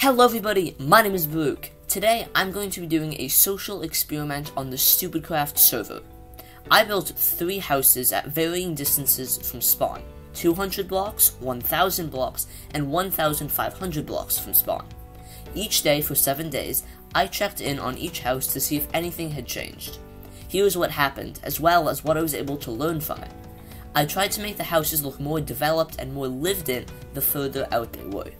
Hello everybody, my name is Baruch. Today I'm going to be doing a social experiment on the StupidCraft server. I built three houses at varying distances from spawn. 200 blocks, 1000 blocks, and 1500 blocks from spawn. Each day for 7 days, I checked in on each house to see if anything had changed. Here's what happened, as well as what I was able to learn from it. I tried to make the houses look more developed and more lived in the further out they were.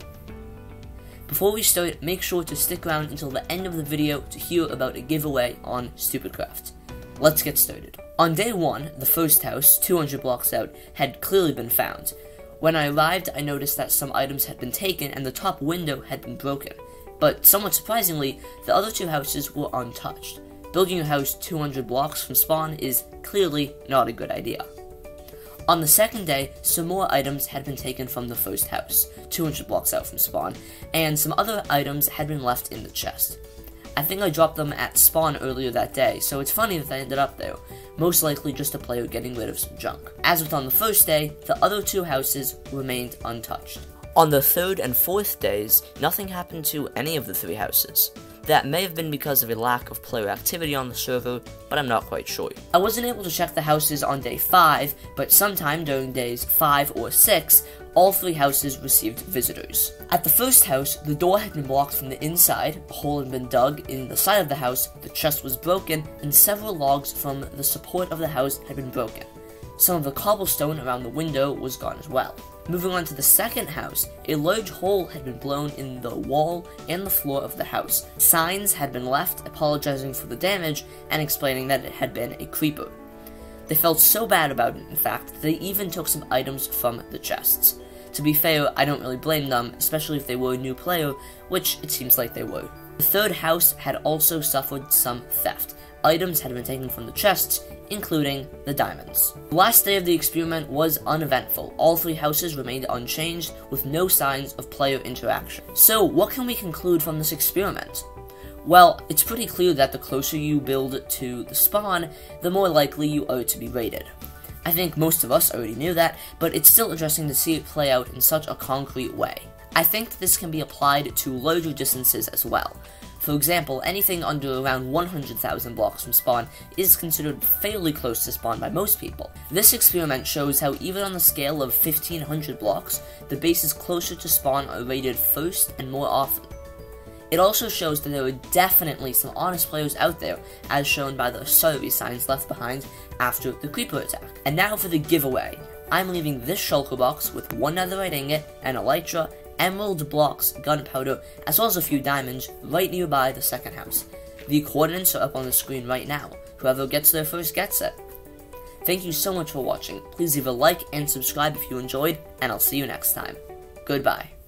Before we start, make sure to stick around until the end of the video to hear about a giveaway on StupidCraft. Let's get started. On day 1, the first house, 200 blocks out, had clearly been found. When I arrived, I noticed that some items had been taken and the top window had been broken. But somewhat surprisingly, the other two houses were untouched. Building a house 200 blocks from spawn is clearly not a good idea. On the second day, some more items had been taken from the first house, 200 blocks out from spawn, and some other items had been left in the chest. I think I dropped them at spawn earlier that day, so it's funny that they ended up there, most likely just a player getting rid of some junk. As with on the first day, the other two houses remained untouched. On the third and fourth days, nothing happened to any of the three houses. That may have been because of a lack of player activity on the server, but I'm not quite sure. I wasn't able to check the houses on day 5, but sometime during days 5 or 6, all three houses received visitors. At the first house, the door had been blocked from the inside, a hole had been dug in the side of the house, the chest was broken, and several logs from the support of the house had been broken. Some of the cobblestone around the window was gone as well. Moving on to the second house, a large hole had been blown in the wall and the floor of the house. Signs had been left apologizing for the damage and explaining that it had been a creeper. They felt so bad about it, in fact, that they even took some items from the chests. To be fair, I don't really blame them, especially if they were a new player, which it seems like they were. The third house had also suffered some theft. Items had been taken from the chests, including the diamonds. The last day of the experiment was uneventful. All three houses remained unchanged, with no signs of player interaction. So, what can we conclude from this experiment? Well, it's pretty clear that the closer you build to the spawn, the more likely you are to be raided. I think most of us already knew that, but it's still interesting to see it play out in such a concrete way. I think this can be applied to larger distances as well. For example, anything under around 100,000 blocks from spawn is considered fairly close to spawn by most people. This experiment shows how even on the scale of 1500 blocks, the bases closer to spawn are raided first and more often. It also shows that there are definitely some honest players out there, as shown by the sorry signs left behind after the creeper attack. And now for the giveaway. I'm leaving this shulker box with one netherite ingot, an elytra, emerald blocks, gunpowder, as well as a few diamonds right nearby the second house. The coordinates are up on the screen right now. Whoever gets there first gets it. Thank you so much for watching. Please leave a like and subscribe if you enjoyed, and I'll see you next time. Goodbye.